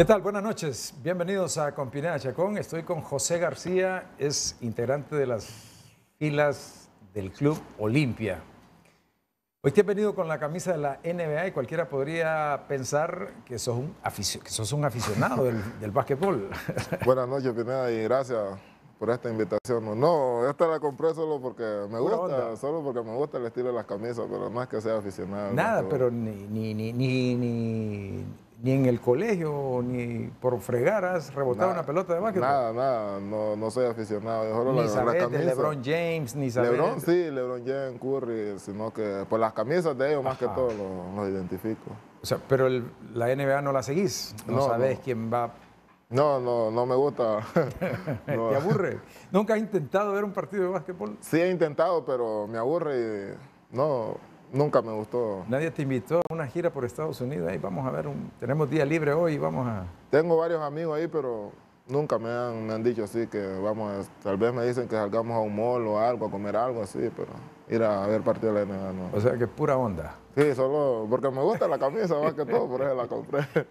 ¿Qué tal? Buenas noches. Bienvenidos a Compinea Chacón. Estoy con José García, es integrante de las filas del Club Olimpia. Hoy te he venido con la camisa de la NBA y cualquiera podría pensar que sos un, aficio- que sos un aficionado del, del básquetbol. Buenas noches, Pineda, y gracias por esta invitación. No, esta la compré solo porque me gusta, solo porque me gusta el estilo de las camisas, pero no es que sea aficionado. Nada, pero ni, ni, ni, ni, ni, en el colegio, ni por fregar has rebotado Nada, una pelota de básquetbol. Nada, nada, no, no soy aficionado. Yo solo Ni la, de. LeBron James, ni sabes. LeBron sí, LeBron James, Curry, sino que por las camisas de ellos más que todo los, los identifico. O sea, pero el- la NBA no la seguís. No, No, sabes no. quién va. No, no, no me gusta. No. Te aburre. ¿Nunca has intentado ver un partido de básquetbol? Sí he intentado, pero me aburre y no, nunca me gustó. Nadie te invitó a una gira por Estados Unidos. Ahí vamos a ver, un, tenemos día libre hoy, vamos a... Tengo varios amigos ahí, pero nunca me han, me han dicho así que vamos, a- tal vez me dicen que salgamos a un mall o algo, a comer algo así, pero ir a ver partido de la NBA no. O sea, que pura onda. Sí, solo porque me gusta la camisa más que todo, por eso la compré.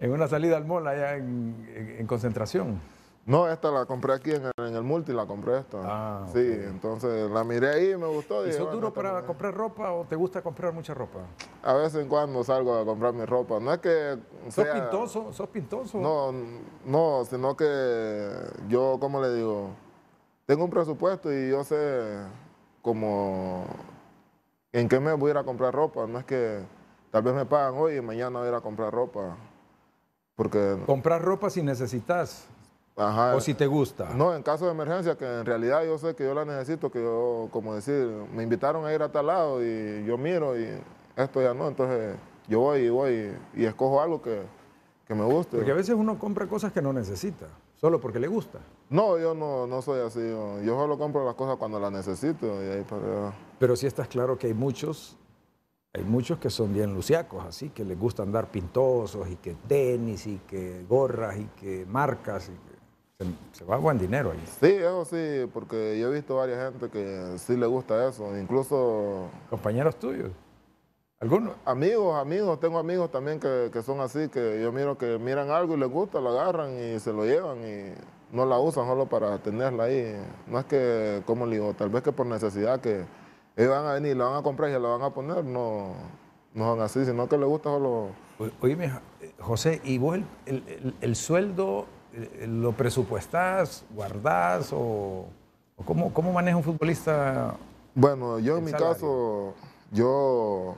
En una salida al mall allá en, en- en concentración. No, esta la compré aquí en el, en el multi, la compré esta. Ah, sí, entonces la miré ahí y me gustó. ¿Y sos duro para me- comprar ropa o te gusta comprar mucha ropa? A vez en cuando salgo a comprar mi ropa. No es que ¿Sos sea- pintoso? ¿Sos pintoso? No, no, sino que yo, como le digo, tengo un presupuesto y yo sé como en qué mes voy a ir a comprar ropa. No es que tal vez me pagan hoy y mañana voy a ir a comprar ropa. Porque, Comprar ropa si necesitas ajá. o si te gusta. No, en caso de emergencia, que en realidad yo sé que yo la necesito, que yo, como decir, me invitaron a ir a tal lado y yo miro y esto ya no, entonces yo voy y voy y, y escojo algo que, que me guste. Porque a veces uno compra cosas que no necesita, solo porque le gusta. No, yo no, no soy así. Yo, yo solo compro las cosas cuando las necesito y ahí para. Pero sí estás claro que hay muchos, hay muchos que son bien luciacos, así, que les gusta andar pintosos y que tenis y que gorras y que marcas y que se, se va buen dinero ahí. Sí, eso sí, porque yo he visto varias gente que sí le gusta eso. Incluso Compañeros tuyos, algunos. amigos, amigos, tengo amigos también que, que son así, que yo miro que miran algo y les gusta, lo agarran y se lo llevan y no la usan solo para tenerla ahí. No es que, como le digo, tal vez que por necesidad que ellos van a venir, la van a comprar y la van a poner, no, no son así, sino que les gusta solo... Oíme, eh, José, ¿y vos el, el- el- el sueldo lo presupuestás, guardás o, o cómo, cómo maneja un futbolista? Bueno, yo en mi salario. caso, yo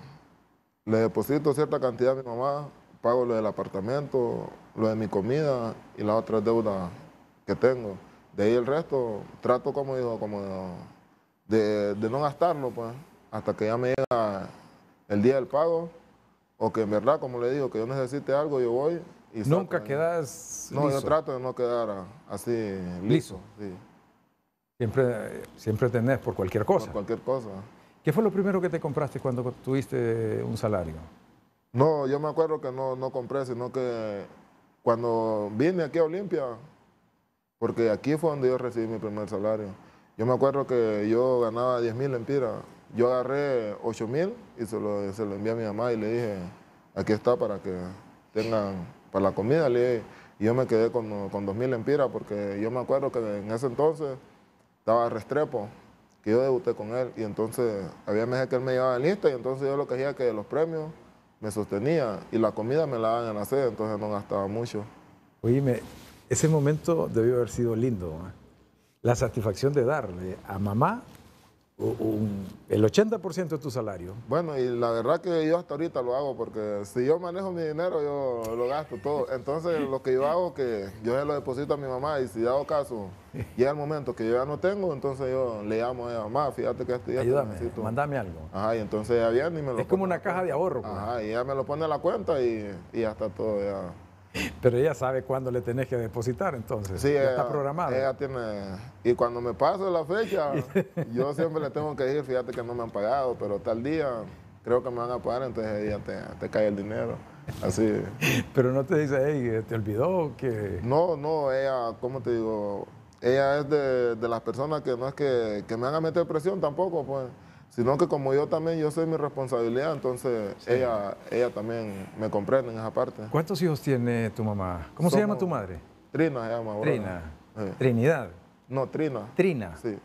le deposito cierta cantidad a mi mamá, pago lo del apartamento, lo de mi comida y las otras deudas que tengo. De ahí el resto, trato como digo, como de, de no gastarlo, pues, hasta que ya me llega el día del pago, o que en verdad, como le digo, que yo necesite algo, yo voy Nunca quedas No, yo trato de no quedar así liso, Liso. sí, Siempre, siempre tenés por cualquier por cosa. cualquier cosa. ¿Qué fue lo primero que te compraste cuando tuviste un salario? No, yo me acuerdo que no, no compré, sino que cuando vine aquí a Olimpia, porque aquí fue donde yo recibí mi primer salario. Yo me acuerdo que yo ganaba 10 mil empiras. Yo agarré 8 mil y se lo, se lo envié a mi mamá y le dije, aquí está para que tengan para la comida. Le y yo me quedé con, con 2 mil empiras porque yo me acuerdo que en ese entonces estaba Restrepo, que yo debuté con él, y entonces había meses que él me llevaba en lista, y entonces yo lo que hacía que los premios me sostenía, y la comida me la daban en la sede, entonces no gastaba mucho. Oíme, ese momento debió haber sido lindo. La satisfacción de darle a mamá un- el 80% de tu salario. Bueno, y la verdad que yo hasta ahorita lo hago, porque si yo manejo mi dinero, yo lo gasto todo. Entonces, lo que yo hago, que yo se lo deposito a mi mamá, y si dado caso, llega el momento que yo ya no tengo, entonces yo le llamo a ella, mamá, fíjate que este día te Ayúdame, necesito. mandame algo. Ajá, y entonces ella viene y me lo Es como una caja de ahorro. pues. Ajá, y ella me lo pone a la cuenta y, y ya está todo ya. Pero ella sabe cuándo le tenés que depositar, entonces. Sí, ya ella, está programado. Ella tiene. Y cuando me pase la fecha, yo siempre le tengo que decir, fíjate que no me han pagado, pero tal día creo que me van a pagar, entonces día te, te cae el dinero. Así. Pero no te dice, hey, te olvidó que... No, no, ella, ¿cómo te digo? Ella es de, de las personas que no es que, que me van a meter presión tampoco, pues. Sino que como yo también, yo soy mi responsabilidad, entonces ella, ella también me comprende en esa parte. ¿Cuántos hijos tiene tu mamá? ¿Cómo se llama tu madre? Trina se llama. Trina. Trinidad. No, Trina. Trina. Sí.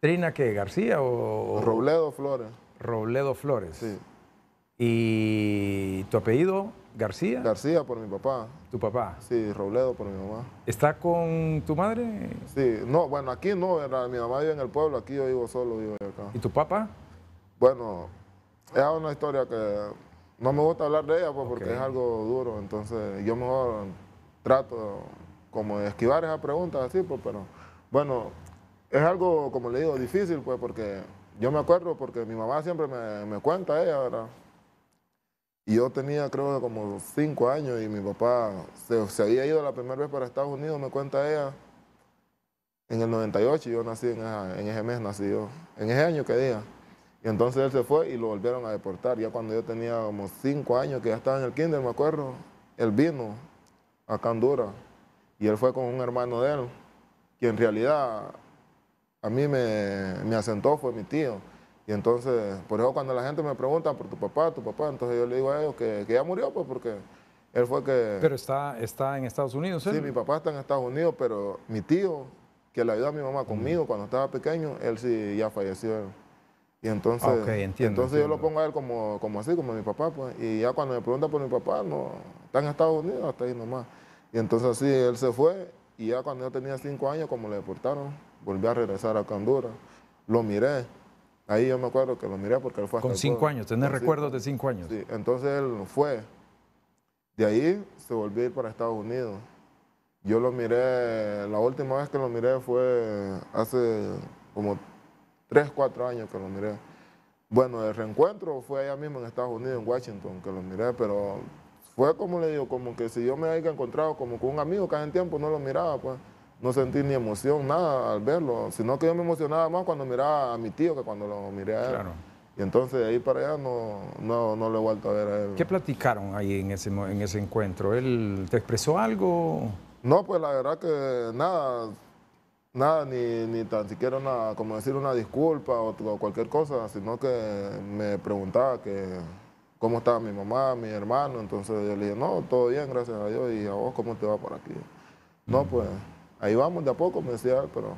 ¿Trina qué? ¿García o...? Robledo Flores. Robledo Flores. Sí. ¿Y tu apellido? García. García por mi papá. ¿Tu papá? Sí, Robledo por mi mamá. ¿Está con tu madre? Sí, no, bueno, aquí no, era, mi mamá vive en el pueblo, aquí yo vivo solo, vivo acá. ¿Y tu papá? Bueno, es una historia que no me gusta hablar de ella pues, porque es algo duro, entonces yo mejor trato como de esquivar esas preguntas así, pues, pero bueno, es algo, como le digo, difícil, pues, porque yo me acuerdo porque mi mamá siempre me, me cuenta ella, ¿verdad? Y yo tenía creo como cinco años y mi papá se, había ido la primera vez para Estados Unidos, me cuenta ella, en el 98, yo nací en, ese mes, nací yo, en ese año que día. Y entonces él se fue y lo volvieron a deportar. Ya cuando yo tenía como cinco años, que ya estaba en el kinder, me acuerdo, él vino a Honduras y él fue con un hermano de él, que en realidad a mí me asentó, fue mi tío. Y entonces, por eso cuando la gente me pregunta por tu papá, tu papá, entonces yo le digo a ellos que, que ya murió, pues porque él fue que... Pero está, está en Estados Unidos, Sí, mi papá está en Estados Unidos, pero mi tío, que le ayudó a mi mamá conmigo cuando estaba pequeño, él sí ya falleció. Y entonces, entonces yo lo pongo a él como, como así, como mi papá, pues. Y ya cuando me pregunta por mi papá, no, está en Estados Unidos, hasta ahí nomás. Y entonces así él se fue, y ya cuando yo tenía cinco años, como le deportaron, volví a regresar a Honduras. Lo miré, Ahí yo me acuerdo que lo miré porque él fue Con cinco años, ¿tenés recuerdos de cinco años? Sí, entonces él fue. De ahí se volvió a ir para Estados Unidos. Yo lo miré, la última vez que lo miré fue hace como tres, cuatro años que lo miré. Bueno, el reencuentro fue allá mismo en Estados Unidos, en Washington, que lo miré, pero fue como le digo, como que si yo me haya encontrado como con un amigo que hace tiempo no lo miraba, pues no sentí ni emoción, nada al verlo, sino que yo me emocionaba más cuando miraba a mi tío que cuando lo miré a él. Y entonces de ahí para allá no, no, no lo he vuelto a ver a él. ¿Qué platicaron ahí en ese, en ese encuentro? ¿Él te expresó algo? No, pues la verdad que nada, nada, ni, ni tan siquiera una, como decir una disculpa o, cualquier cosa, sino que me preguntaba que cómo estaba mi mamá, mi hermano, entonces yo le dije, no, todo bien, gracias a Dios, y a vos, ¿cómo te va por aquí? No, pues ahí vamos de a poco, me decía pero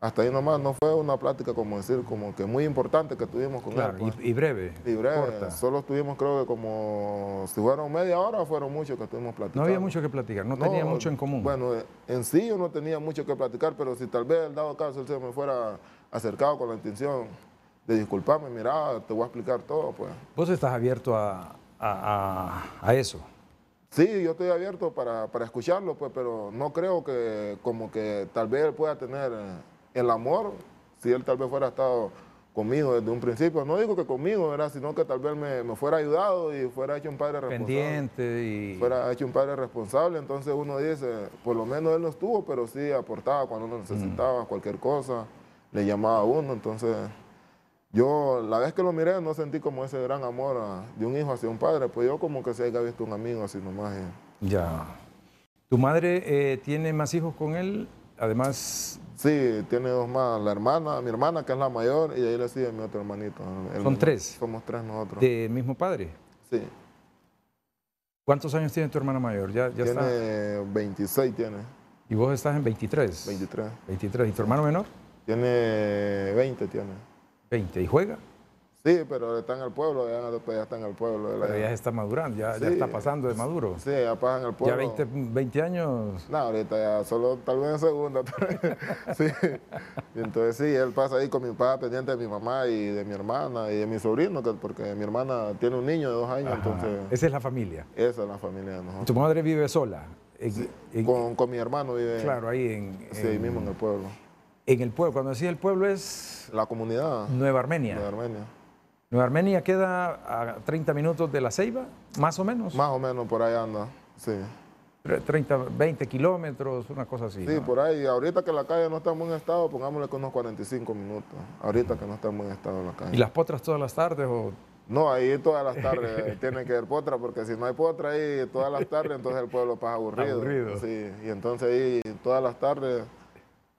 hasta ahí nomás no fue una plática como decir, como que muy importante que tuvimos con él. Pues. Y, breve. Y breve. Solo estuvimos creo que como, si fueron media hora, fueron muchos que estuvimos platicando. No había mucho que platicar, no, tenía mucho en común. Bueno, en sí yo no tenía mucho que platicar, pero si tal vez, dado caso, él se me fuera acercado con la intención de disculparme, mira, te voy a explicar todo, pues. Vos estás abierto a, a eso. Sí, yo estoy abierto para, escucharlo, pues, pero no creo que como que tal vez él pueda tener eh, el amor, si él tal vez fuera estado conmigo desde un principio. No digo que conmigo, ¿verdad? sino que tal vez me, fuera ayudado y fuera hecho un padre responsable. Pendiente y... Fuera hecho un padre responsable. Entonces uno dice, por lo menos él no estuvo, pero sí aportaba cuando uno necesitaba cualquier cosa, le llamaba a uno. Entonces yo la vez que lo miré no sentí como ese gran amor de un hijo hacia un padre, pues yo como que se haya visto un amigo así nomás. Ya. ¿Tu madre eh, tiene más hijos con él? Además... Sí, tiene dos más. La hermana, mi hermana que es la mayor y ahí le sigue mi otro hermanito. ¿Son tres? Somos tres nosotros. ¿De mismo padre? Sí. ¿Cuántos años tiene tu hermana mayor? ¿Ya, ya tiene 26 tiene. ¿Y vos estás en 23? 23. 23. ¿Y tu hermano menor? Tiene 20 tiene. 20. ¿Y juega? Sí, pero está en el pueblo, ya, ya está en el pueblo. Pero ya está madurando, ya, ya, está pasando de maduro. Sí, ya pasa en el pueblo. ¿Ya 20, años? No, ahorita ya solo tal vez en segunda. sí. Y entonces sí, él pasa ahí con mi papá pendiente de mi mamá y de mi hermana y de mi sobrino, porque mi hermana tiene un niño de dos años, entonces... Esa es la familia. Esa es la familia de nosotros. ¿Tu madre vive sola? con, con, mi hermano vive... Claro, ahí en... Sí, mismo en el pueblo. En el pueblo, cuando decía el pueblo es... La comunidad. Nueva Armenia. Nueva Armenia. Nueva Armenia queda a 30 minutos de La Ceiba, más o menos. Más o menos, por ahí anda, sí. 30, 20 kilómetros, una cosa así. Sí, por ahí. Ahorita que la calle no está en buen estado, pongámosle con unos 45 minutos. Ahorita que no está en buen estado la calle. ¿Y las potras todas las tardes o...? No, ahí todas las tardes tienen que haber potra, porque si no hay potra ahí todas las tardes, entonces el pueblo pasa aburrido. Aburrido. Sí, y entonces ahí todas las tardes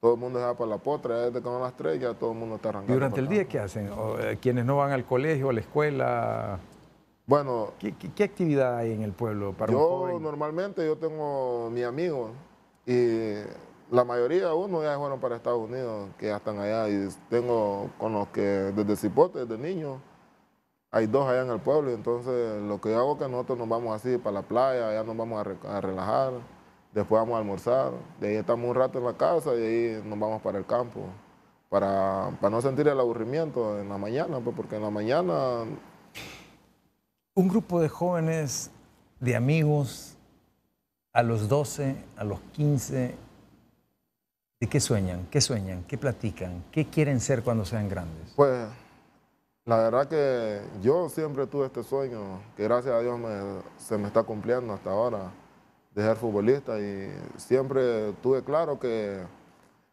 todo el mundo se va para la potra, desde que van las tres ya todo el mundo está arrancando. ¿Y durante el día qué hacen? O, eh, quienes no van al colegio, a la escuela, Bueno, ¿qué, qué- qué actividad hay en el pueblo para un yo joven? normalmente yo tengo mi amigo y la mayoría, uno ya fueron para Estados Unidos, que ya están allá y tengo con los que desde Cipote, desde niño, hay dos allá en el pueblo, y entonces lo que yo hago es que nosotros nos vamos así para la playa, allá nos vamos a, re- a relajar, después vamos a almorzar, de ahí estamos un rato en la casa y de ahí nos vamos para el campo, para, para no sentir el aburrimiento en la mañana, pues, porque en la mañana Un grupo de jóvenes, de amigos, a los 12, a los 15, ¿de qué sueñan? ¿Qué sueñan? ¿Qué platican? ¿Qué quieren ser cuando sean grandes? Pues la verdad que yo siempre tuve este sueño, que gracias a Dios me- se me está cumpliendo hasta ahora, de ser futbolista y siempre tuve claro que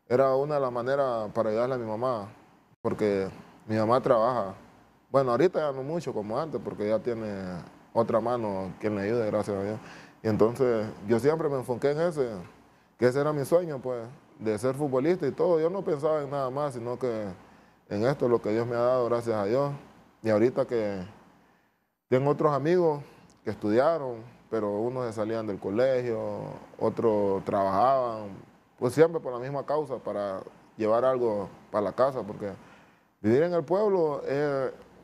era una de las maneras para ayudarle a mi mamá, porque mi mamá trabaja. Bueno, ahorita ya no mucho como antes, porque ya tiene otra mano quien le ayude, gracias a Dios. Y entonces yo siempre me enfoqué en ese, que ese era mi sueño, pues, de ser futbolista y todo. Yo no pensaba en nada más, sino que en esto es lo que Dios me ha dado, gracias a Dios. Y ahorita que tengo otros amigos que estudiaron, pero unos se salían del colegio, otros trabajaban, pues siempre por la misma causa, para llevar algo para la casa, porque vivir en el pueblo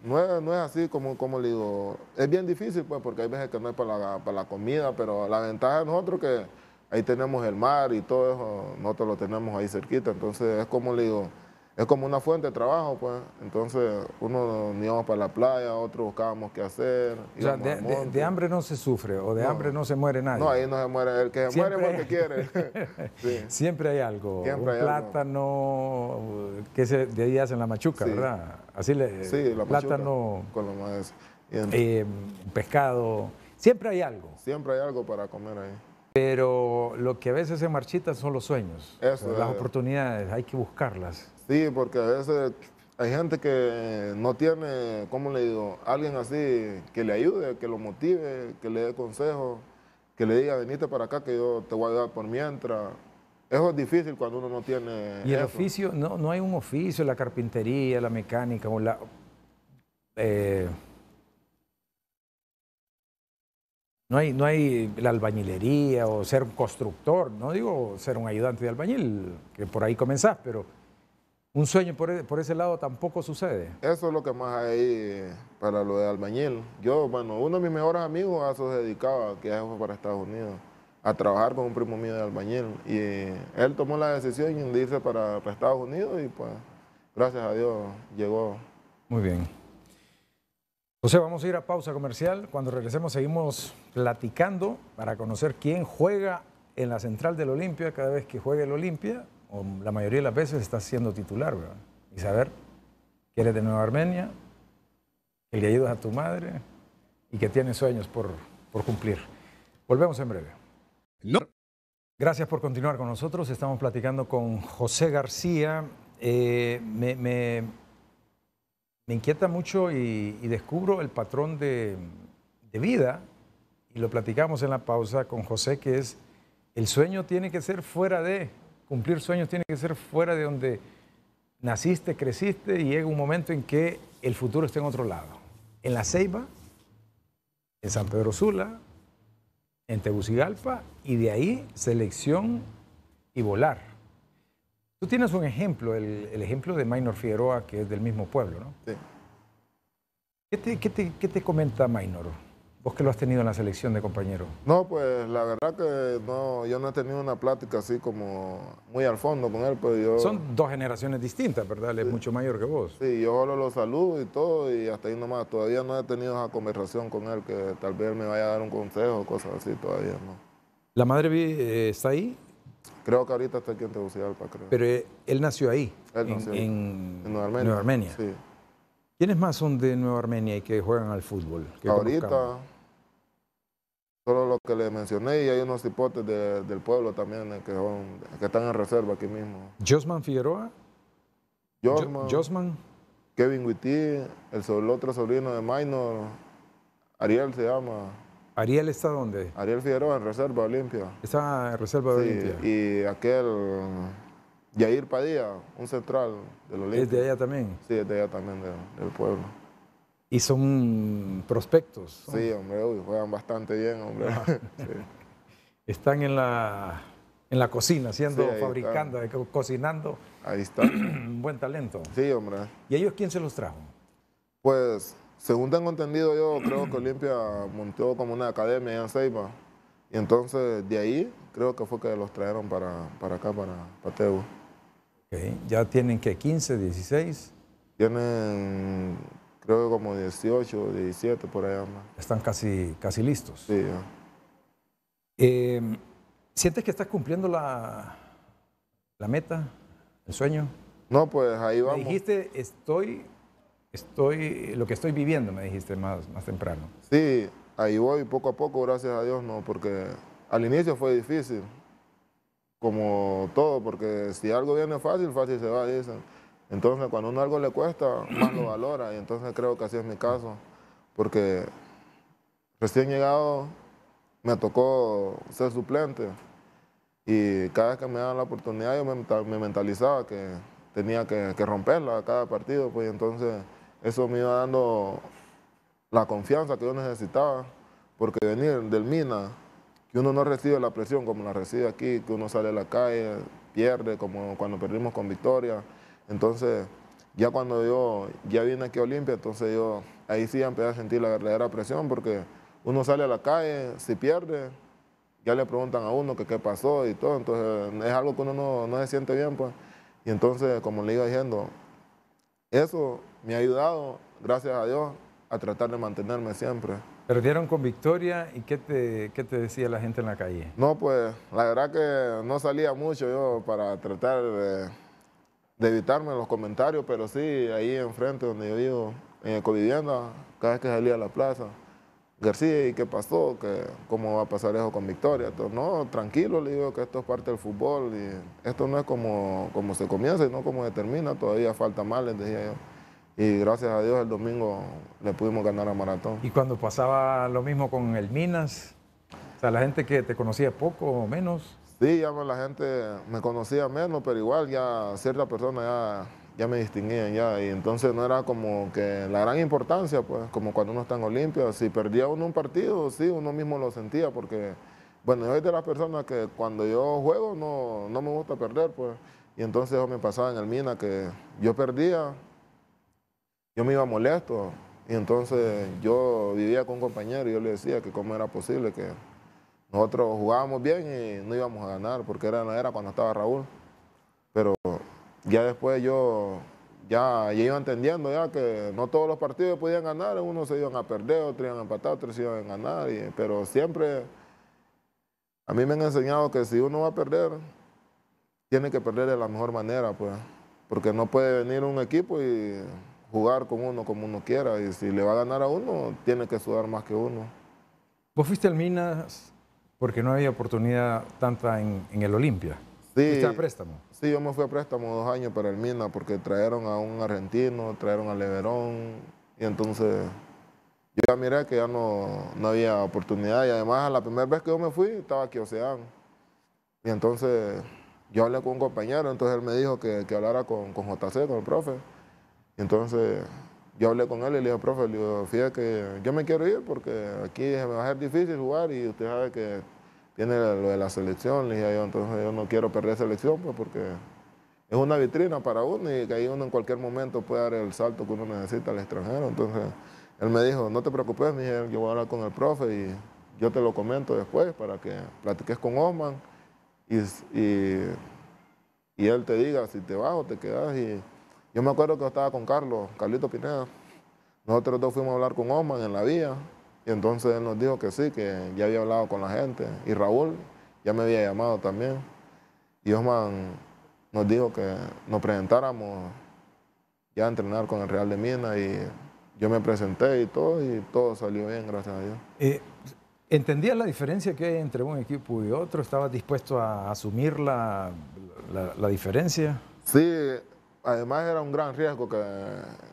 no, es, es así como, como le digo, es bien difícil, pues, porque hay veces que no es para la, para la comida, pero la ventaja de nosotros que ahí tenemos el mar y todo eso, nosotros lo tenemos ahí cerquita, entonces es como le digo, es como una fuente de trabajo, pues. Entonces, uno nos íbamos para la playa, otros buscábamos qué hacer. O sea, de, hambre no se sufre o de No. hambre no se muere nadie. No, ahí no se muere. El que se muere Siempre- porque quiere. sí. Siempre hay algo. Siempre un hay algo. plátano, que se, de ahí hacen la machuca, Sí. ¿verdad? Así le. Sí, la plátano, Con lo más. Eh, pescado. Siempre hay algo. Siempre hay algo para comer ahí. Pero lo que a veces se marchita son los sueños. Eso las es. oportunidades, hay que buscarlas. Sí, porque a veces hay gente que no tiene, ¿cómo le digo? Alguien así que le ayude, que lo motive, que le dé consejos, que le diga, venite para acá que yo te voy a ayudar por mientras. Eso es difícil cuando uno no tiene. Y el eso. oficio, no, no hay un oficio, la carpintería, la mecánica o la. eh, no hay, no hay la albañilería o ser un constructor, no digo ser un ayudante de albañil, que por ahí comenzás, pero un sueño por, e- por ese lado tampoco sucede. Eso es lo que más hay para lo de albañil. Yo, bueno, uno de mis mejores amigos a eso se dedicaba, que fue para Estados Unidos, a trabajar con un primo mío de albañil. Y él tomó la decisión de irse para, para Estados Unidos y pues, gracias a Dios, llegó. Muy bien. José, vamos a ir a pausa comercial. Cuando regresemos seguimos platicando para conocer quién juega en la central del Olimpia cada vez que juegue el Olimpia, o la mayoría de las veces está siendo titular, ¿verdad? Y saber que eres de Nueva Armenia, que le ayudas a tu madre y que tienes sueños por, por cumplir. Volvemos en breve. No. Gracias por continuar con nosotros. Estamos platicando con José García. Eh, me, me- me inquieta mucho y, y descubro el patrón de, de vida, y lo platicamos en la pausa con José, que es el sueño tiene que ser fuera de, cumplir sueños tiene que ser fuera de donde naciste, creciste y llega un momento en que el futuro está en otro lado. En La Ceiba, en San Pedro Sula, en Tegucigalpa, y de ahí selección y volar. Tú tienes un ejemplo, el, el ejemplo de Maynor Figueroa, que es del mismo pueblo, ¿no? Sí. ¿Qué te, qué te- qué te comenta Maynor? Vos que lo has tenido en la selección de compañero. No, pues la verdad que no, yo no he tenido una plática así como muy al fondo con él, pues yo... Son dos generaciones distintas, ¿verdad? Él es mucho mayor que vos. Sí, yo solo lo saludo y todo, y hasta ahí nomás. Todavía no he tenido esa conversación con él, que tal vez él me vaya a dar un consejo, cosas así, todavía no. La madre eh, está ahí, Creo que ahorita está aquí en Tegucigalpa, creo. pero eh, él nació ahí, Él en, nació en en Nueva Armenia. Nueva Armenia. Sí. ¿Quiénes más son de Nueva Armenia y que juegan al fútbol? conozcamos? Solo lo que le mencioné, y hay unos hipotes de- del pueblo también eh, que, son- que están en reserva aquí mismo. Josman Figueroa, Jo- Josman, Josman, Kevin Witty, el, otro sobrino de Minor, Ariel se llama, Ariel está dónde? Ariel Figueroa en reserva Olimpia. Está en reserva Sí, Olimpia. y aquel Yair Padilla, un central del Olimpia. ¿Es de allá también? Sí, es de allá también, del pueblo. ¿Y son prospectos? Sí, hombre, juegan bastante bien, hombre. Están en la, en la cocina, haciendo, fabricando, cocinando. Ahí está. Un buen talento. Sí, hombre. ¿Y ellos quién se los trajo? Pues, según tengo entendido yo, creo que Olimpia montó como una academia en Ceiba. Y entonces, de ahí, creo que fue que los trajeron para, para acá, para. Okay. ¿Ya tienen que 15, 16? Tienen, creo que como 18, 17 por allá más. Están casi, casi listos. Sí. Eh, ¿Sientes que estás cumpliendo la, la meta, el sueño? No, pues ahí vamos. Me dijiste, estoy, estoy, lo que estoy viviendo, me dijiste más, más temprano. Sí, ahí voy poco a poco, gracias a Dios, no, porque al inicio fue difícil como todo, porque si algo viene fácil, fácil se va, dicen. Entonces, cuando uno algo le cuesta, más lo valora, y entonces creo que así es mi caso, porque recién llegado me tocó ser suplente, y cada vez que me daban la oportunidad yo me, mentalizaba que tenía que, romperla cada partido, pues entonces eso me iba dando la confianza que yo necesitaba, porque venir del Mina que uno no recibe la presión como la recibe aquí, que uno sale a la calle, pierde, como cuando perdimos con Victoria. Entonces, ya cuando yo ya vine aquí a Olimpia, entonces yo ahí sí empecé a sentir la verdadera presión, porque uno sale a la calle, si pierde, ya le preguntan a uno que qué pasó y todo, entonces es algo que uno no, no se siente bien, pues. Y entonces, como le iba diciendo, eso me ha ayudado, gracias a Dios, a tratar de mantenerme siempre. Perdieron con victoria y ¿qué te, qué te decía la gente en la calle? No, pues la verdad que no salía mucho yo para tratar de, evitarme los comentarios, pero sí, ahí enfrente donde yo vivo, en Ecovivienda, cada vez que salía a la plaza, García, ¿y qué pasó? ¿Qué, ¿Cómo va a pasar eso con Victoria? Entonces, no, tranquilo, le digo que esto es parte del fútbol y esto no es como, como se comienza y no como se termina, todavía falta más, les decía yo y gracias a Dios el domingo le pudimos ganar a Maratón. ¿Y cuando pasaba lo mismo con el Minas? O sea, la gente que te conocía poco o menos. Sí, ya la gente me conocía menos, pero igual ya ciertas personas ya, me distinguían ya. Y entonces no era como que la gran importancia, pues, como cuando uno está en Olimpia. Si perdía uno un partido, sí, uno mismo lo sentía, porque, bueno, yo soy de las personas que cuando yo juego no, no me gusta perder, pues. Y entonces eso me pasaba en el Mina, que yo perdía, yo me iba molesto. Y entonces yo vivía con un compañero y yo le decía que cómo era posible que nosotros jugábamos bien y no íbamos a ganar, porque era, era cuando estaba Raúl. Pero ya después yo ya, iba entendiendo ya que no todos los partidos podían ganar, unos se iban a perder, otros iban a empatar, otros iban a ganar. pero siempre a mí me han enseñado que si uno va a perder, tiene que perder de la mejor manera, pues. Porque no puede venir un equipo y jugar con uno como uno quiera y si le va a ganar a uno, tiene que sudar más que uno. ¿Vos fuiste al Minas porque no había oportunidad tanta en, el Olimpia? Sí, ¿Fuiste a préstamo? Sí, yo me fui a préstamo dos años para el Minas porque trajeron a un argentino, trajeron a Leverón y entonces yo ya miré que ya no, no había oportunidad y además la primera vez que yo me fui estaba aquí Oceán. Y entonces yo hablé con un compañero, entonces él me dijo que, que hablara con, con JC, con el profe. Y entonces yo hablé con él y le dije, profe, le digo, fíjate que yo me quiero ir porque aquí me va a ser difícil jugar y usted sabe que tiene lo de la selección. Le dije yo, entonces yo no quiero perder selección pues porque es una vitrina para uno y que ahí uno en cualquier momento puede dar el salto que uno necesita al extranjero. Entonces él me dijo, no te preocupes, me dije, yo voy a hablar con el profe y yo te lo comento después para que platiques con Osman y, y, y él te diga si te vas o te quedas. Y, yo me acuerdo que yo estaba con Carlos, Carlito Pineda. Nosotros dos fuimos a hablar con Osman en la vía y entonces él nos dijo que sí, que ya había hablado con la gente. Y Raúl ya me había llamado también. Y Osman nos dijo que nos presentáramos ya a entrenar con el Real de Minas y yo me presenté y todo y todo salió bien, gracias a Dios. Eh, ¿Entendías la diferencia que hay entre un equipo y otro? ¿Estabas dispuesto a asumir la, la, la diferencia? Sí, además era un gran riesgo que,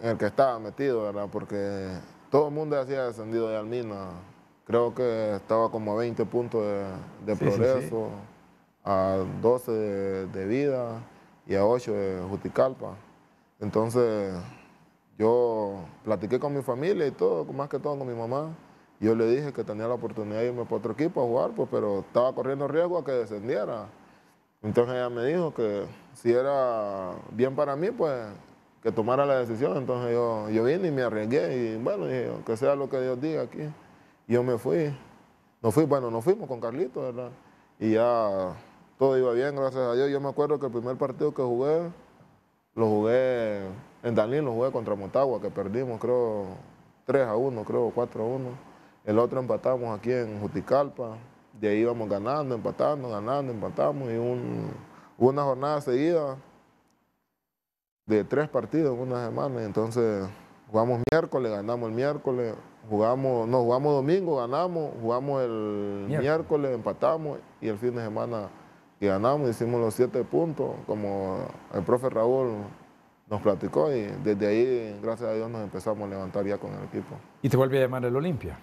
en el que estaba metido, ¿verdad? Porque todo el mundo hacía descendido de Almina. Creo que estaba como a 20 puntos de, progreso, a 12 de, vida. y a 8 de Juticalpa. Entonces yo platiqué con mi familia y todo, más que todo con mi mamá. Yo le dije que tenía la oportunidad de irme para otro equipo a jugar, pues, pero estaba corriendo riesgo a que descendiera. Entonces ella me dijo que si era bien para mí, pues que tomara la decisión. Entonces yo, yo vine y me arriesgué y bueno, dije, que sea lo que Dios diga aquí. Yo me fui. No fui, bueno, nos fuimos con Carlito, ¿verdad? Y ya todo iba bien, gracias a Dios. Yo me acuerdo que el primer partido que jugué, lo jugué en Danlín, lo jugué contra Motagua, que perdimos, creo, 3 a 1, creo, 4 a 1. El otro empatamos aquí en Juticalpa. De ahí íbamos ganando, empatando, ganando, empatamos. Y un, una jornada seguida de tres partidos en una semana. Entonces jugamos miércoles, ganamos el miércoles, jugamos, no, jugamos domingo, ganamos, jugamos el miércoles, empatamos y el fin de semana que ganamos, hicimos los siete puntos, como el profe Raúl nos platicó y desde ahí, gracias a Dios, nos empezamos a levantar ya con el equipo. ¿Y te vuelve a llamar el Olimpia?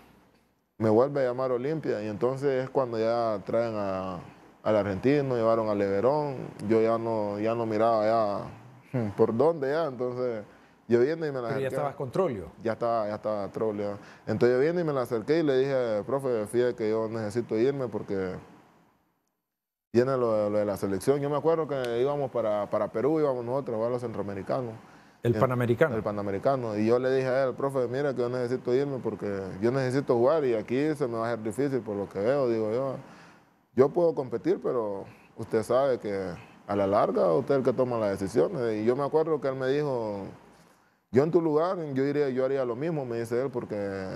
Me vuelve a llamar Olimpia y entonces es cuando ya traen a, al argentino, llevaron a Leverón, yo ya no, ya no miraba ya por dónde ya, entonces yo vine y me la Pero ya estabas con Trolio. Ya estaba, ya estaba Trolio. Entonces yo vine y me la acerqué y le dije, profe, fíjate que yo necesito irme porque viene lo, de la selección. Yo me acuerdo que íbamos para, para Perú, íbamos nosotros a los centroamericanos. El Panamericano. El Panamericano. Y yo le dije a él, profe, mira que yo necesito irme porque yo necesito jugar y aquí se me va a hacer difícil por lo que veo. Digo yo, yo puedo competir, pero usted sabe que a la larga usted es el que toma las decisiones. Y yo me acuerdo que él me dijo, yo en tu lugar, yo, iría, yo haría lo mismo, me dice él, porque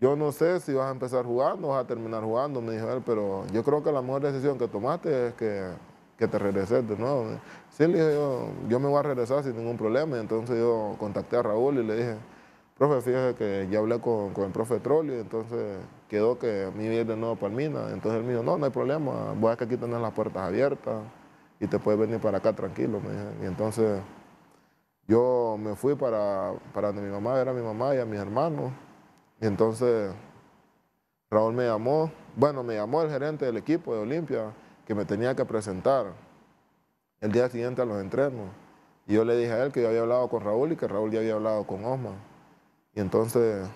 yo no sé si vas a empezar jugando o vas a terminar jugando, me dijo él, pero yo creo que la mejor decisión que tomaste es que, que te regreses de nuevo. Sí, le dije yo, yo me voy a regresar sin ningún problema. Entonces yo contacté a Raúl y le dije, profe, fíjese que ya hablé con, con el profe Trolli, entonces quedó que a ir de nuevo para Mina. Entonces él me dijo, no, no hay problema, voy a que aquí tenés las puertas abiertas y te puedes venir para acá tranquilo. Y entonces yo me fui para, para donde mi mamá, era mi mamá y a mis hermanos. Y entonces Raúl me llamó, bueno, me llamó el gerente del equipo de Olimpia que me tenía que presentar el día siguiente a los entrenos. Y yo le dije a él que yo había hablado con Raúl y que Raúl ya había hablado con Osman. Y entonces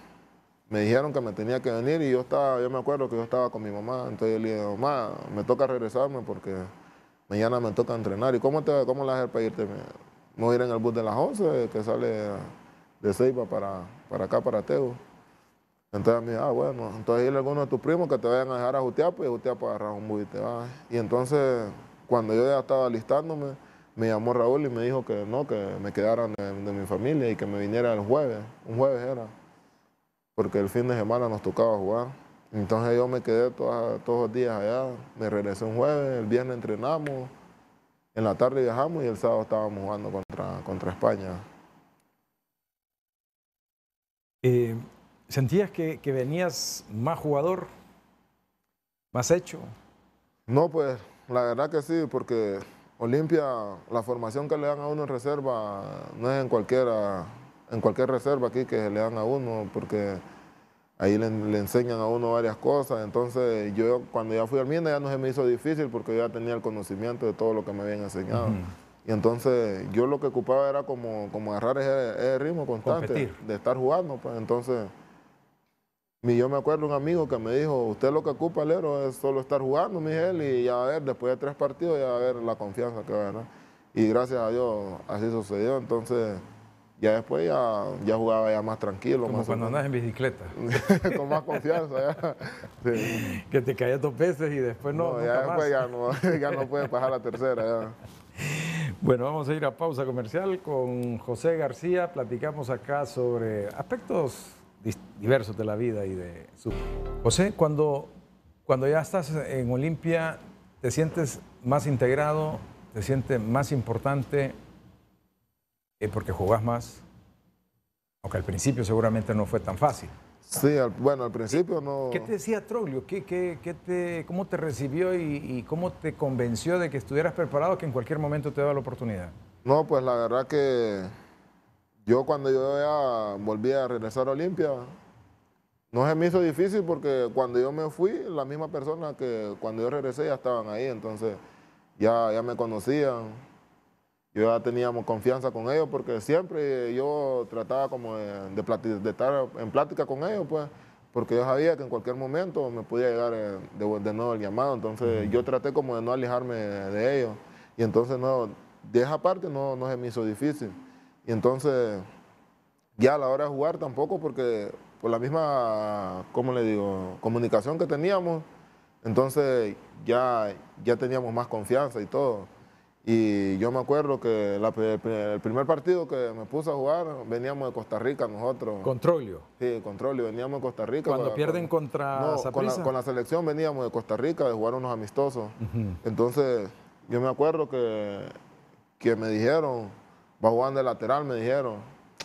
me dijeron que me tenía que venir y yo estaba, yo me acuerdo que yo estaba con mi mamá. Entonces yo le dije, mamá, me toca regresarme porque mañana me toca entrenar. ¿Y cómo, te, cómo la haces para irte? Me voy a ir en el bus de las 11 que sale de Ceiba para, para acá, para Teo. Entonces me dijo, ah, bueno, entonces dile a alguno de tus primos que te vayan a dejar a Jutiapa y Jutiapa agarrar un bus. Y entonces, cuando yo ya estaba listándome, me llamó Raúl y me dijo que no, que me quedaran de, mi familia y que me viniera el jueves. Un jueves era. Porque el fin de semana nos tocaba jugar. Entonces yo me quedé todos los días allá. Me regresé un jueves, el viernes entrenamos, en la tarde viajamos y el sábado estábamos jugando contra, contra España. Eh, ¿Sentías que, venías más jugador, más hecho? No, pues la verdad que sí, porque Olimpia, la formación que le dan a uno en reserva no es en cualquiera, en cualquier reserva aquí que le dan a uno, porque ahí le, enseñan a uno varias cosas. Entonces yo cuando ya fui al Mina ya no se me hizo difícil porque yo ya tenía el conocimiento de todo lo que me habían enseñado. Y entonces yo lo que ocupaba era como, como agarrar ese, ritmo constante de estar jugando. Pues entonces yo me acuerdo un amigo que me dijo, usted lo que ocupa, Lero, es solo estar jugando, Miguel, y ya a ver, después de tres partidos, ya a ver la confianza que va a Y gracias a Dios así sucedió, entonces ya después ya, ya jugaba ya más tranquilo. Como cuando andas en bicicleta. Con más confianza, ya. Que te caías dos veces y después no. ya después Ya, no, ya no puedes pasar la tercera. Ya. Bueno, vamos a ir a pausa comercial con José García. Platicamos acá sobre aspectos diversos de la vida y de su... José, cuando, cuando ya estás en Olimpia, ¿te sientes más integrado? ¿Te sientes más importante eh, porque jugás más? Aunque al principio seguramente no fue tan fácil. Sí, bueno, al principio no... ¿Qué te decía Troglio? ¿Qué, qué, te, ¿Cómo te recibió y, y, cómo te convenció de que estuvieras preparado que en cualquier momento te daba la oportunidad? No, pues la verdad que yo cuando yo ya volví a regresar a Olimpia, no se me hizo difícil porque cuando yo me fui, la misma persona que cuando yo regresé ya estaban ahí, entonces ya, ya me conocían. yo ya teníamos confianza con ellos porque siempre yo trataba como de, de, estar en plática con ellos, pues, porque yo sabía que en cualquier momento me podía llegar eh, de, de nuevo el llamado, entonces yo traté como de no alejarme de ellos y entonces no, de esa parte no, no se me hizo difícil. Y entonces ya a la hora de jugar tampoco porque por la misma, ¿cómo le digo?, comunicación que teníamos, entonces ya, ya teníamos más confianza y todo. Y yo me acuerdo que el primer partido que me puse a jugar, veníamos de Costa Rica nosotros. ¿Controlio? Sí, Controlio, veníamos de Costa Rica. ¿Cuando pierden contra no, con la, con la, selección veníamos de Costa Rica de jugar unos amistosos. Entonces, yo me acuerdo que, que me dijeron, va a jugar de lateral, me dijeron.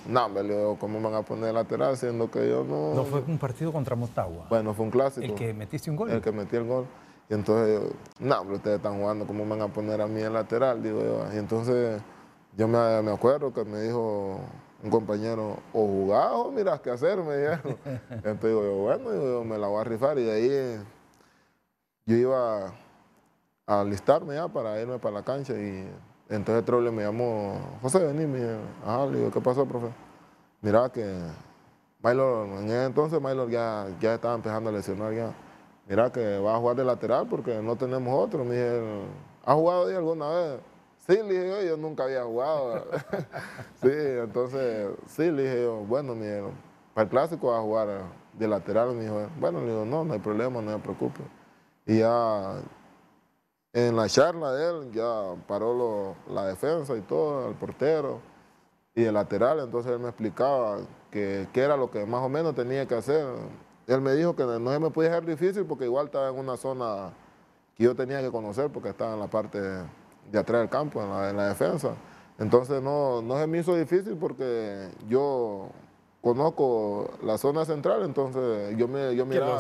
No, me le digo, ¿cómo me van a poner lateral siendo que yo no... ¿No fue un partido contra Motagua? Bueno, fue un clásico. ¿El que metiste un gol? El que metí el gol. Y entonces, no, ustedes están jugando, ¿cómo me van a poner a mí en lateral? Digo yo. Y entonces, yo me, me acuerdo que me dijo un compañero, o jugás o mirás qué hacer, me dijeron. entonces digo yo, bueno, yo me la voy a rifar. Y de ahí yo iba a alistarme ya para irme para la cancha. Y entonces Troble me llamó, José, vení, me le digo, ¿qué pasó, profe? Mira que Maylor, en ese entonces Maylor ya, ya estaba empezando a lesionar ya mira que va a jugar de lateral porque no tenemos otro. Me dije, ¿ha jugado ahí alguna vez? Sí, le dije yo, yo nunca había jugado. sí, entonces, sí, le dije yo, bueno, mi para el clásico va a jugar de lateral. Me dijo, bueno, le digo, no, no hay problema, no se preocupe. Y ya en la charla de él, ya paró la defensa y todo, el portero y el lateral. Entonces él me explicaba qué era lo que más o menos tenía que hacer él me dijo que no se me podía dejar difícil porque igual estaba en una zona que yo tenía que conocer porque estaba en la parte de atrás del campo, en la, defensa. Entonces no, no se me hizo difícil porque yo conozco la zona central, entonces yo, me, yo miraba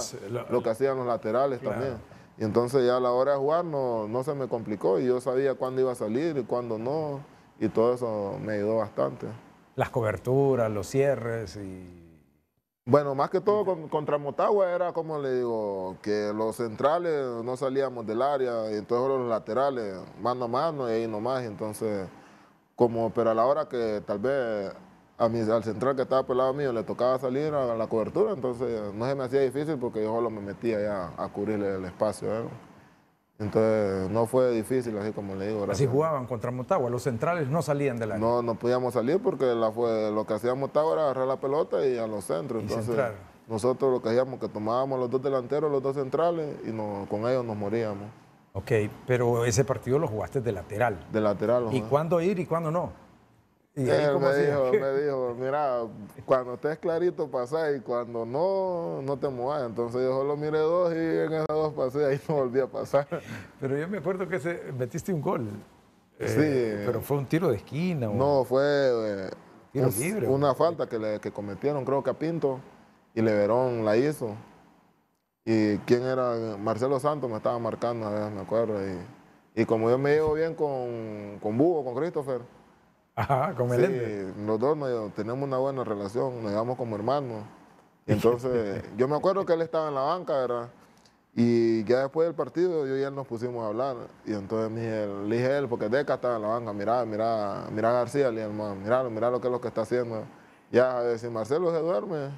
lo, que hacían los laterales también. Y entonces ya a la hora de jugar no, no se me complicó y yo sabía cuándo iba a salir y cuándo no. Y todo eso me ayudó bastante. Las coberturas, los cierres y bueno, más que todo contra Motagua era como le digo, que los centrales no salíamos del área, y entonces los laterales mano a mano y ahí nomás. Entonces, como, pero a la hora que tal vez a mi, al central que estaba por el lado mío le tocaba salir a la cobertura, entonces no se me hacía difícil porque yo solo me metía ya a cubrirle el espacio. ¿eh? Entonces no fue difícil, así como le digo. Así jugaban contra Motagua, los centrales no salían de la No, no podíamos salir porque la fue, lo que hacía Motagua era agarrar la pelota y a los centros. Entonces nosotros lo que hacíamos que tomábamos los dos delanteros, los dos centrales y con ellos nos moríamos. Ok, pero ese partido lo jugaste de lateral. De lateral. ¿Y cuándo ir y cuándo no? Y él me dijo, me dijo, mira, cuando estés clarito pasé y cuando no, no te muevas. Entonces yo solo miré dos y en esas dos pasé, ahí no volví a pasar. Pero yo me acuerdo que metiste un gol. Eh, sí. pero fue un tiro de esquina. No, fue eh, una falta que, le, que cometieron, creo que a Pinto, y Leverón la hizo. Y quién era, Marcelo Santos me estaba marcando, a me acuerdo. Y, y como yo me llevo bien con, con Bugo, con Christopher, Ajá, con Sí, los dos tenemos una buena relación, nos llevamos como hermanos. entonces, yo me acuerdo que él estaba en la banca, ¿verdad? Y ya después del partido, yo y él nos pusimos a hablar. Y entonces le dije a él, porque Deca estaba en la banca, mira, mira, mira a García, le dije, mira, mira lo que es lo que está haciendo. Ya, decir, Marcelo se duerme.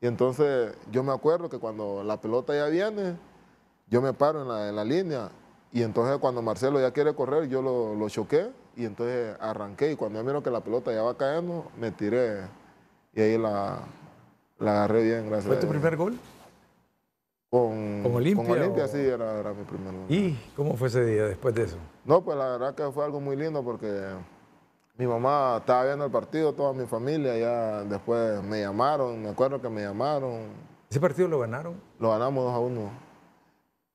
Y entonces, yo me acuerdo que cuando la pelota ya viene, yo me paro en la, en la línea. Y entonces, cuando Marcelo ya quiere correr, yo lo, lo choqué y entonces arranqué y cuando miro que la pelota ya va cayendo, me tiré y ahí la, la agarré bien, gracias. ¿Fue tu primer gol? Con, ¿Con Olimpia? Con Olimpia, sí, era, era, mi primer gol. ¿Y cómo fue ese día después de eso? No, pues la verdad que fue algo muy lindo porque mi mamá estaba viendo el partido, toda mi familia, ya después me llamaron, me acuerdo que me llamaron. ¿Ese partido lo ganaron? Lo ganamos 2 a 1.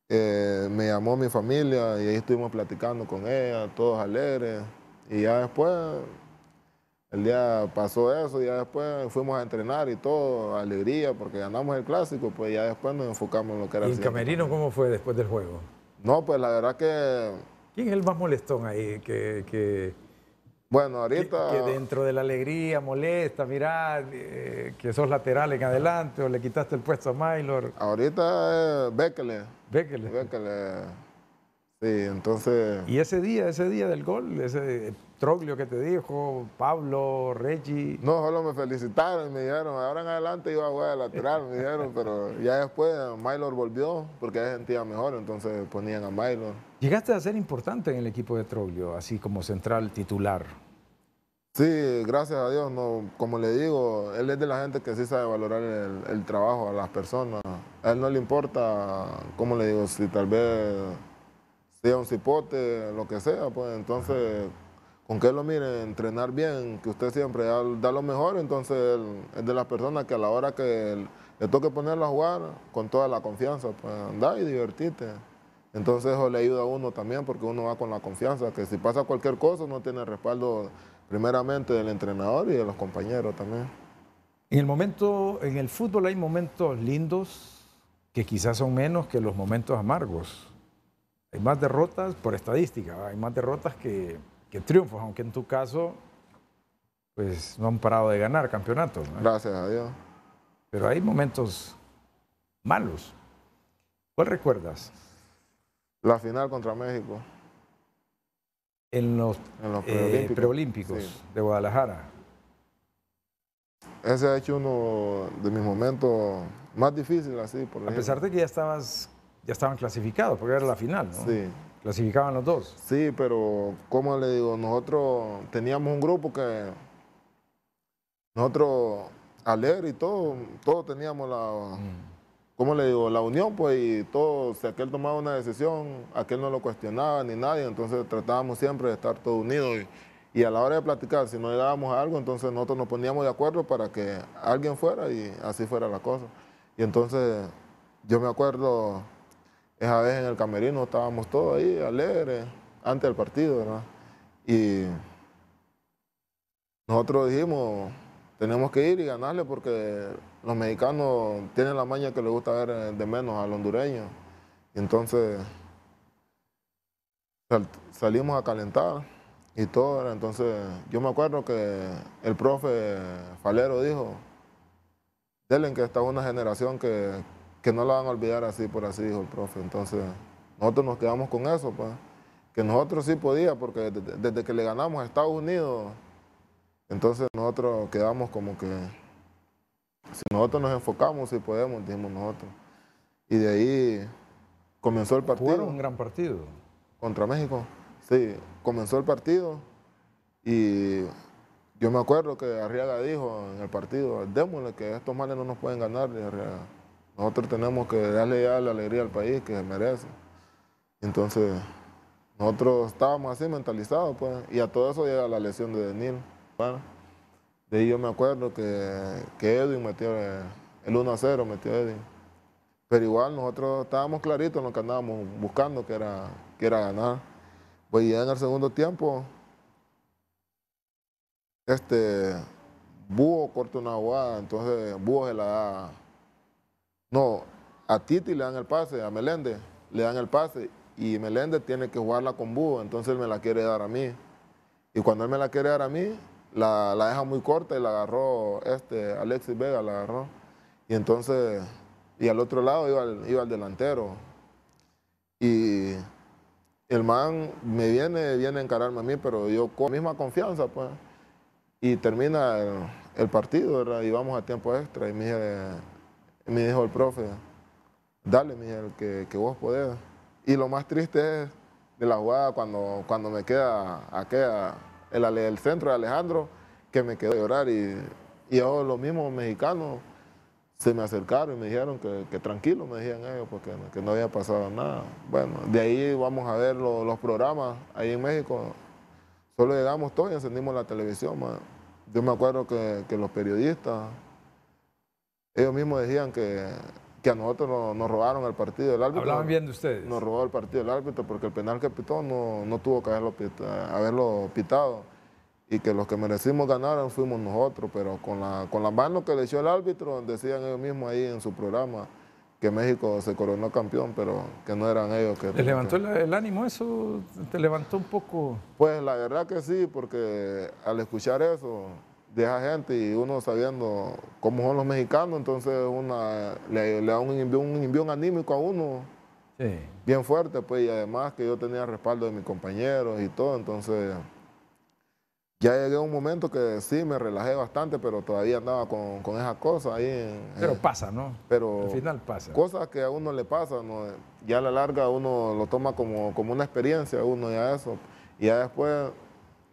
Eh, me llamó mi familia y ahí estuvimos platicando con ella, todos alegres. Y ya después, el día pasó eso, y ya después fuimos a entrenar y todo, alegría, porque ganamos el clásico, pues ya después nos enfocamos en lo que era ¿Y el camerino cómo fue después del juego? No, pues la verdad que... ¿Quién es el más molestón ahí? Que, bueno, ahorita... Que, dentro de la alegría molesta, mirá, eh, que sos lateral en adelante o le quitaste el puesto a Maylor. Ahorita es Bekele. Bekele. Bekele. Sí, entonces... Y ese día, ese día del gol, ese Troglio que te dijo, Pablo, Reggie. No, solo me felicitaron y me dijeron, ahora en adelante iba a jugar de lateral, me dijeron, pero ya después Mylor volvió porque ya sentía mejor, entonces ponían a Mylor. Llegaste a ser importante en el equipo de Troglio, así como central titular. Sí, gracias a Dios, no, como le digo, él es de la gente que sí sabe valorar el, trabajo a las personas. A él no le importa, como le digo, si tal vez sea un cipote, lo que sea, pues entonces con que él lo mire, entrenar bien, que usted siempre da, lo mejor, entonces él es de las personas que a la hora que le toque ponerlo a jugar, con toda la confianza, pues anda y divertirte. Entonces eso le ayuda a uno también porque uno va con la confianza, que si pasa cualquier cosa uno tiene respaldo primeramente del entrenador y de los compañeros también. En el momento, en el fútbol hay momentos lindos que quizás son menos que los momentos amargos. Hay más derrotas por estadística, hay más derrotas que, triunfos, aunque en tu caso, pues no han parado de ganar campeonatos. Gracias a Dios. Pero hay momentos malos. ¿Cuál recuerdas? La final contra México en los, eh, preolímpicos, de Guadalajara. Ese ha hecho uno de mis momentos más difíciles, así, por A pesar de que ya estabas, ya estaban clasificados, porque era la final, ¿no? Sí. Clasificaban los dos. Sí, pero, como le digo? Nosotros teníamos un grupo que nosotros, al y todo, todos teníamos la... Mm. ¿Cómo le digo? La unión, pues, y todo, si aquel tomaba una decisión, aquel no lo cuestionaba ni nadie, entonces tratábamos siempre de estar todos unidos. Y, a la hora de platicar, si no llegábamos a algo, entonces nosotros nos poníamos de acuerdo para que alguien fuera y así fuera la cosa. Y entonces, yo me acuerdo, esa vez en el camerino estábamos todos ahí, alegres, antes del partido, ¿verdad? Y nosotros dijimos, tenemos que ir y ganarle porque los mexicanos tienen la maña que les gusta ver eh, de menos al hondureño. Y entonces salimos a calentar y todo. Entonces yo me acuerdo que el profe Falero dijo, denle que esta es una generación que, no la van a olvidar así por así, dijo el profe. Entonces nosotros nos quedamos con eso, pues. Que nosotros sí podíamos, porque desde que le ganamos a Estados Unidos, entonces nosotros quedamos como que si nosotros nos enfocamos, si podemos, dijimos nosotros. Y de ahí comenzó el partido. Fue un gran partido. Contra México. Sí, comenzó el partido y yo me acuerdo que Arriaga dijo en el partido, démosle que estos males no nos pueden ganar. Nosotros tenemos que darle ya la alegría al país que se merece. Entonces, nosotros estábamos así mentalizados, pues, y a todo eso llega la lesión de Denil. De yo me acuerdo que, que Edwin metió el 1 a 0, metió Edwin. Pero igual nosotros estábamos claritos en lo que andábamos buscando, que era, que era ganar. Pues ya en el segundo tiempo, este Búho corta una jugada, entonces Búho se la da. No, a Titi le dan el pase, a Meléndez le dan el pase y Meléndez tiene que jugarla con Búho, entonces él me la quiere dar a mí. Y cuando él me la quiere dar a mí, la, deja muy corta y la agarró este Alexis Vega, la agarró. Y entonces, y al otro lado iba el, iba el delantero. Y el man me viene, viene a encararme a mí, pero yo con la misma confianza, pues. Y termina el, partido, ¿verdad? Y vamos a tiempo extra. Y me, dijo el profe, dale, Miguel, que, que vos podés. Y lo más triste es de la jugada cuando, cuando me queda aquella el, el centro de Alejandro, que me quedó a llorar y, y yo, los mismos mexicanos se me acercaron y me dijeron que, tranquilo, me decían ellos, porque que no había pasado nada. Bueno, de ahí vamos a ver los programas ahí en México. Solo llegamos todos y encendimos la televisión. Yo me acuerdo que, los periodistas, ellos mismos decían que, que a nosotros nos, robaron el partido del árbitro. Hablaban bien de ustedes. Nos robó el partido del árbitro porque el penal que pitó no, no tuvo que haberlo, haberlo pitado y que los que merecimos ganar fuimos nosotros, pero con la, con la mano que le echó el árbitro, decían ellos mismos ahí en su programa que México se coronó campeón, pero que no eran ellos que... ¿Te levantó el, ánimo eso? ¿Te levantó un poco? Pues la verdad que sí, porque al escuchar eso, de esa gente y uno sabiendo cómo son los mexicanos, entonces una, le, da un envión, un anímico a uno bien fuerte, pues, y además que yo tenía respaldo de mis compañeros y todo, entonces ya llegué a un momento que sí, me relajé bastante, pero todavía andaba con, con esas cosas ahí. pero pasa, ¿no? Pero al final pasa. Cosas que a uno le pasan, ya a la larga uno lo toma como, como una experiencia, uno ya eso. Y ya después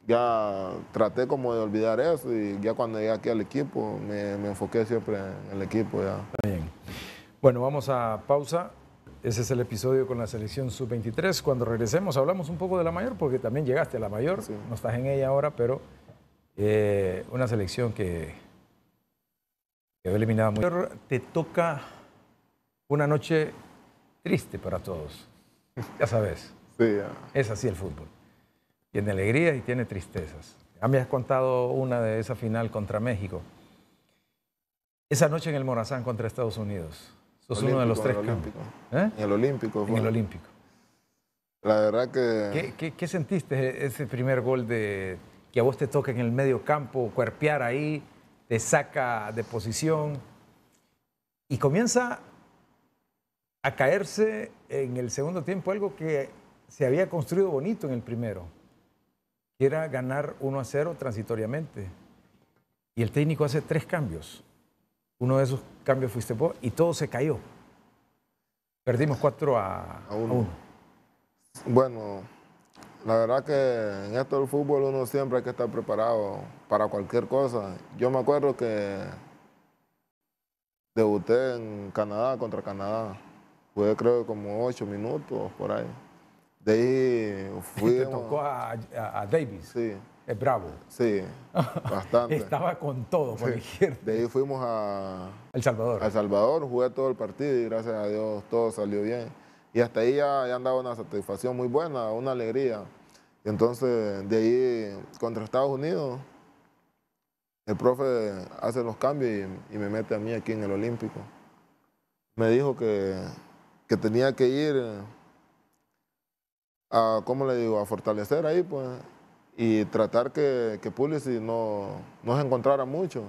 ya traté como de olvidar eso y ya cuando llegué aquí al equipo me, me enfoqué siempre en el equipo ya. Bien. Bueno, vamos a pausa. Ese es el episodio con la selección sub-23. Cuando regresemos hablamos un poco de la mayor, porque también llegaste a la mayor, no estás en ella ahora, pero eh, una selección que quedó eliminada muy. Te toca una noche triste para todos, ya sabes. Sí, Es así el fútbol. Tiene alegrías y tiene tristezas. A mí has contado una de esa final contra México. Esa noche en el Morazán contra Estados Unidos. Sos uno de los tres campos. ¿Eh? En el Olímpico. En el Olímpico. La verdad que... ¿Qué, qué, sentiste ese primer gol de que a vos te toca en el medio campo, cuerpear ahí, te saca de posición y comienza a caerse en el segundo tiempo algo que se había construido bonito en el primero, que era ganar 1 a 0 transitoriamente. Y el técnico hace tres cambios. Uno de esos cambios fuiste vos y todo se cayó. Perdimos 4 a 1. Bueno, la verdad que en esto del fútbol uno siempre hay que estar preparado para cualquier cosa. Yo me acuerdo que debuté en Canadá contra Canadá. Jugué creo como 8 minutos por ahí. De ahí fui... Te tocó a, a Davis. Sí. Es bravo. Sí, bastante. Estaba con todo por izquierda. De ahí fuimos a El Salvador. A El Salvador, jugué todo el partido y gracias a Dios todo salió bien. Y hasta ahí ya, ya andaba una satisfacción muy buena, una alegría. Y entonces de ahí contra Estados Unidos, el profe hace los cambios y, me mete a mí aquí en el Olímpico. Me dijo que, que tenía que ir a, ¿cómo le digo?, a fortalecer ahí, pues, y tratar que, que Pulisic no, se encontrara mucho.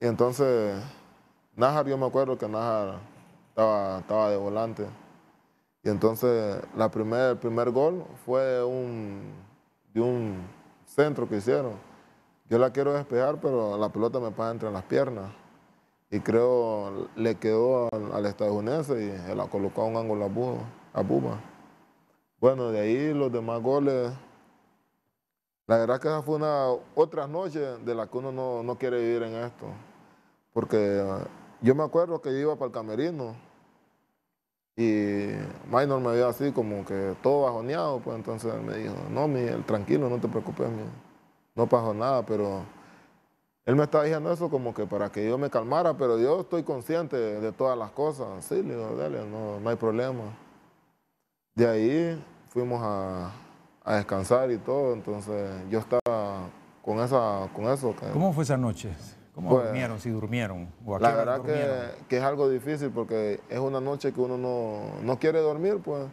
Y entonces, Najar, yo me acuerdo que Najar estaba, estaba de volante. Y entonces, la primer, el primer gol fue un, de un centro que hicieron. Yo la quiero despejar, pero la pelota me pasa entre las piernas. Y creo le quedó al, estadounidense y se la colocó a un ángulo a Buba. Bueno, de ahí los demás goles la verdad que esa fue una otra noche de la que uno no, quiere vivir en esto. Porque ah, yo me acuerdo que iba para el camerino y Minor me vio así como que todo bajoneado, pues entonces me dijo, no, Miguel, tranquilo, no te preocupes, no pasó nada, pero él me estaba diciendo eso como que para que yo me calmara, pero yo estoy consciente de, todas las cosas. Sí, le digo, dale, no, no hay problema. De ahí fuimos a, a descansar y todo, entonces yo estaba con, esa, con eso. ¿Cómo fue esa noche? ¿Cómo pues, durmieron? Si durmieron. la verdad que, es algo difícil porque es una noche que uno no, quiere dormir, pues,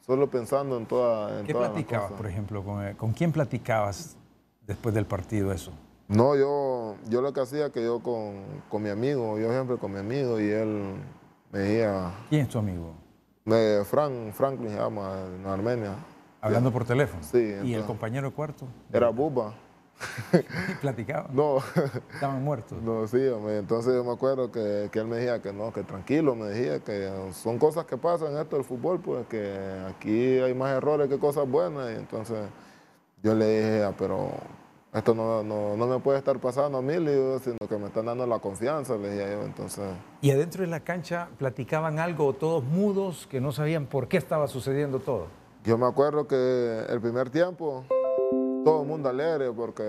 solo pensando en toda en ¿Qué platicabas, por ejemplo? Con, ¿Con, quién platicabas después del partido eso? No, yo, yo lo que hacía que yo con, con mi amigo, yo siempre con mi amigo y él me decía... ¿Quién es tu amigo? Me, Frank, Franklin se llama, en Armenia. Hablando por teléfono. Sí. ¿Y el compañero de cuarto? Era Buba. ¿Platicaba? No. ¿Estaban muertos? No, sí, entonces yo me acuerdo que, él me decía que no, que tranquilo, me decía que son cosas que pasan en esto del fútbol, pues que aquí hay más errores que cosas buenas. Y entonces yo le dije, ah, pero esto no, no, me puede estar pasando a mí, sino que me están dando la confianza, le dije yo, entonces... ¿Y adentro de la cancha platicaban algo, todos mudos, que no sabían por qué estaba sucediendo todo? Yo me acuerdo que el primer tiempo todo el mundo alegre porque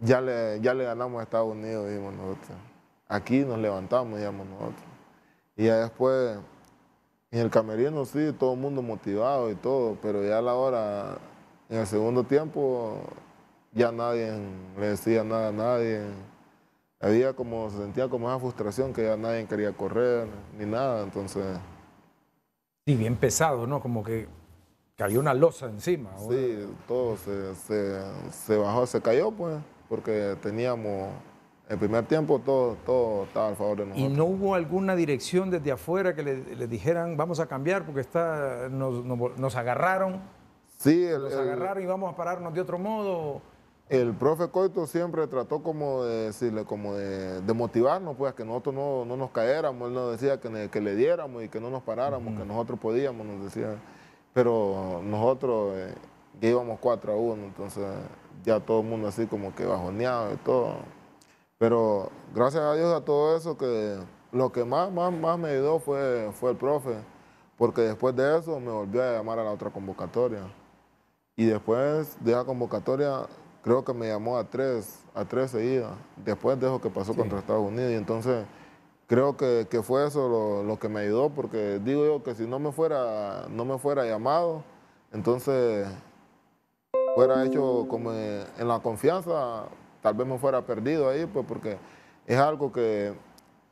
ya le, ya le ganamos a Estados Unidos, dijimos nosotros. Aquí nos levantamos, digamos nosotros. Y ya después, en el camerino sí, todo el mundo motivado y todo, pero ya a la hora, en el segundo tiempo, ya nadie le decía nada a nadie. Había como, se sentía como esa frustración que ya nadie quería correr, ni nada, entonces... Sí, bien pesado, ¿no? Como que cayó una losa encima. Sí, todo se, bajó, se cayó, pues, porque teníamos el primer tiempo todo, todo estaba al favor de nosotros. ¿Y no hubo alguna dirección desde afuera que le, le dijeran vamos a cambiar porque está, nos, nos, nos agarraron? Sí, el, Nos agarraron y vamos a pararnos de otro modo. El profe Coito siempre trató como de decirle, como de, de motivarnos, pues, que nosotros no, no nos caéramos. Él nos decía que, ne- que le diéramos y que no nos paráramos, que nosotros podíamos, nos decía. Pero nosotros eh, ya íbamos 4 a 1, entonces ya todo el mundo así como que bajoneado y todo. Pero gracias a Dios a todo eso, que lo que más, más, más me ayudó fue, fue el profe, porque después de eso me volvió a llamar a la otra convocatoria. Y después de esa convocatoria, creo que me llamó a tres, a tres seguidas, después de eso que pasó contra Estados Unidos. Y entonces creo que, que fue eso lo, lo que me ayudó, porque digo yo que si no me fuera, no me fuera llamado, entonces fuera hecho como en en la confianza, tal vez me fuera perdido ahí, pues porque es algo que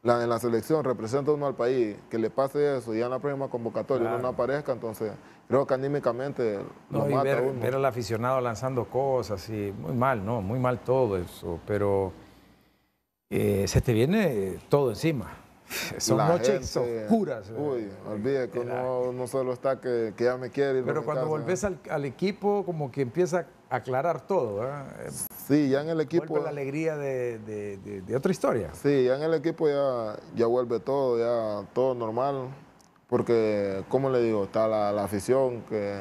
la, en la selección representa uno al país, que le pase eso y ya en la próxima convocatoria no aparezca, entonces creo que anímicamente lo No, y mata ver, uno. ver al aficionado lanzando cosas y muy mal, ¿no? Muy mal todo eso, pero eh, se te viene todo encima. Son La noches gente, oscuras. Uy, olvide que uno no solo está que, que ya me quiere ir Pero cuando volvés al, al equipo, como que empieza aclarar todo. Eh, Sí, ya en el equipo. Vuelve la alegría de, de- de- de otra historia. Sí, ya en el equipo ya, ya vuelve todo, ya todo normal. Porque, como le digo, está la, la afición, que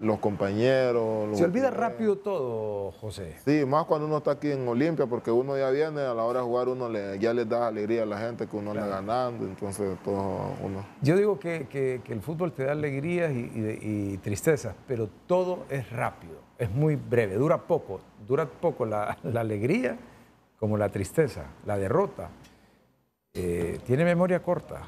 los compañeros. los Se olvida rápido todo, José. Sí, más cuando uno está aquí en Olimpia, porque uno ya viene, a la hora de jugar, uno le, ya les da alegría a la gente que uno anda ganando, entonces todo uno. Yo digo que, que- que el fútbol te da alegrías y, y y tristezas, pero todo es rápido, es muy breve, dura poco. Dura poco la, la alegría como la tristeza, la derrota. Eh, tiene memoria corta.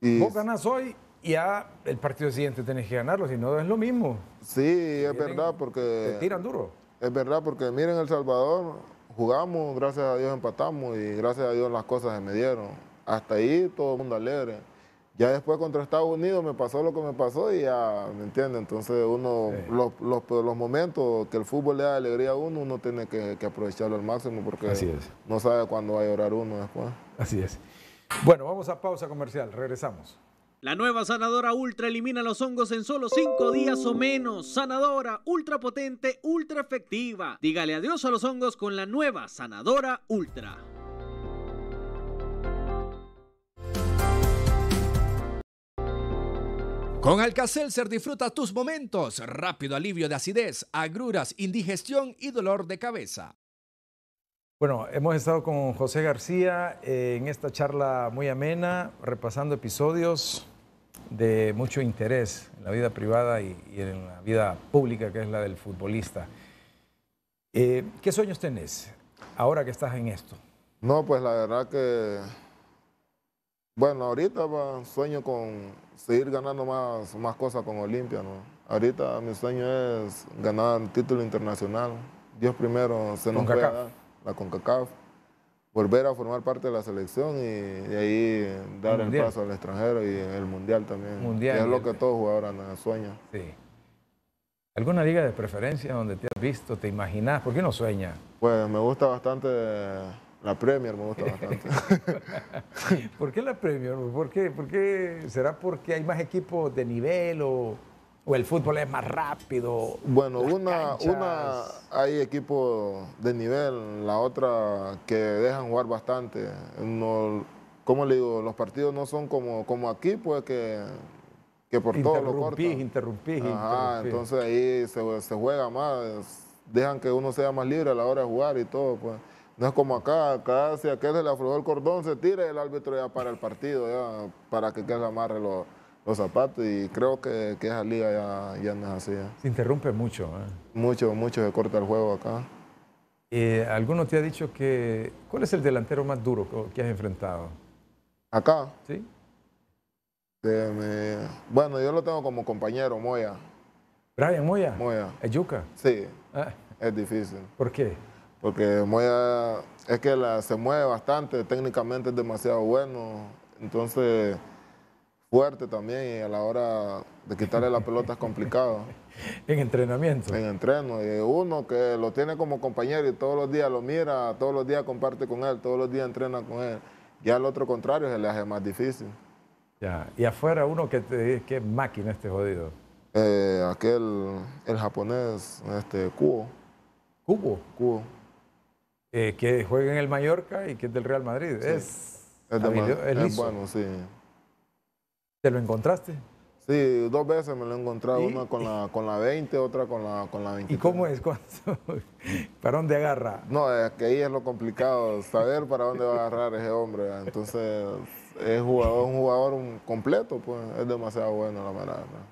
Y Vos ganas hoy y ya el partido siguiente tenés que ganarlo, si no es lo mismo. sí, es verdad, Te porque tiran duro. es verdad, porque miren El Salvador, jugamos, gracias a Dios empatamos y gracias a Dios las cosas se me dieron. Hasta ahí todo el mundo alegre. Ya después contra Estados Unidos me pasó lo que me pasó y ya, ¿me entiende? Entonces uno, Sí. los, los- pues, los momentos que el fútbol le da alegría a uno, uno tiene que, que aprovecharlo al máximo porque Así es. no sabe cuándo va a llorar uno después. Así es. Bueno, vamos a pausa comercial, regresamos. La nueva Sanadora Ultra elimina los hongos en solo 5 días o menos. Sanadora, ultra potente, ultra efectiva. Dígale adiós a los hongos con la nueva Sanadora Ultra. Con Alka-Seltzer disfruta tus momentos. Rápido alivio de acidez, agruras, indigestión y dolor de cabeza. Bueno, hemos estado con José García en esta charla muy amena, repasando episodios de mucho interés en la vida privada y, y en la vida pública, que es la del futbolista. Eh, ¿Qué sueños tenés ahora que estás en esto? No, pues la verdad que, bueno, ahorita va, sueño con seguir ganando más, más cosas con Olimpia, ¿no? Ahorita mi sueño es ganar el título internacional. Dios primero se nos CONCACAF. dar, la CONCACAF, volver a formar parte de la selección y de ahí dar el paso al extranjero y el Mundial también, Mundial que es y lo que todo jugador anda- sueña. Sí. ¿Alguna liga de preferencia donde te has visto, te imaginas? ¿Por qué no sueña? Pues me gusta bastante la Premier, me gusta bastante. ¿Por qué la Premier? ¿Por qué? ¿Por qué? ¿Será porque hay más equipos de nivel o, o el fútbol es más rápido? Bueno, una, canchas. una hay equipos de nivel, la otra que dejan jugar bastante. No, ¿Cómo le digo? Los partidos no son como, como aquí, pues que, que por todo lo cortan. Interrumpís, interrumpís, Ajá, interrumpís. entonces ahí se, se juega más, dejan que uno sea más libre a la hora de jugar y todo, pues. No es como acá, acá si a aquel se le aflojó el cordón, se tira el árbitro ya para el partido, ya, para que aquel amarre los, los zapatos y creo que, que esa liga ya, ya no es así. ya. Se interrumpe mucho. ¿eh? Mucho, mucho se corta el juego acá. Eh, ¿Alguno te ha dicho que... ¿Cuál es el delantero más duro que- has enfrentado? Acá, ¿Sí? bueno, yo lo tengo como compañero, Moya. Brian Moya. Moya, ¿Es Yuca? sí, Ah, es difícil. ¿Por qué? Porque Moya es que la- se mueve bastante, técnicamente es demasiado bueno. Entonces, fuerte también y a la hora de quitarle la pelota es complicado. en entrenamiento. En entreno. Y uno que lo tiene como compañero y todos los días lo mira, todos los días comparte con él, todos los días entrena con él. Ya al otro contrario se le hace más difícil. Ya. Y afuera uno que, te, que máquina este jodido. Eh, aquel, el japonés, este, Kubo. ¿Cubo? Kubo. Eh, que juega en el Mallorca y que es del Real Madrid. Es, Es, de es es bueno, sí. ¿Te lo encontraste? Sí, dos veces me lo he encontrado, ¿Y? una con la, con la 20, otra con la, con la 20. ¿Y cómo es? cuando- ¿Para dónde agarra? No, es que ahí es lo complicado, saber para dónde va a agarrar ese hombre. Entonces, es jugador, un jugador completo, pues es demasiado bueno, la verdad. ¿verdad?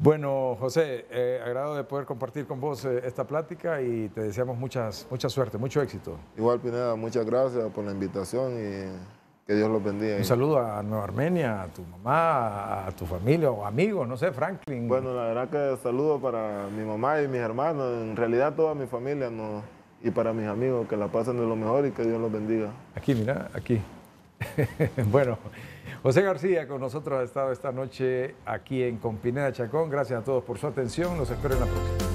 Bueno, José, eh, agrado de poder compartir con vos eh, esta plática y te deseamos muchas, mucha suerte, mucho éxito. Igual, Pineda, muchas gracias por la invitación y que Dios los bendiga. Un saludo a Nueva Armenia, a tu mamá, a tu familia o amigos, no sé, Franklin. Bueno, la verdad que saludo para mi mamá y mis hermanos, en realidad toda mi familia, ¿no? y para mis amigos, que la pasen de lo mejor y que Dios los bendiga. Aquí, mira, aquí. bueno, José García con nosotros ha estado esta noche aquí en Compineda Chacón. Gracias a todos por su atención. Los espero en la próxima.